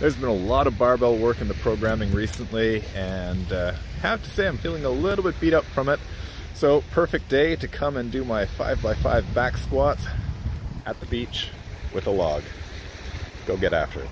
There's been a lot of barbell work in the programming recently, and uh, have to say I'm feeling a little bit beat up from it. So perfect day to come and do my 5x5 back squats at the beach with a log. Go get after it.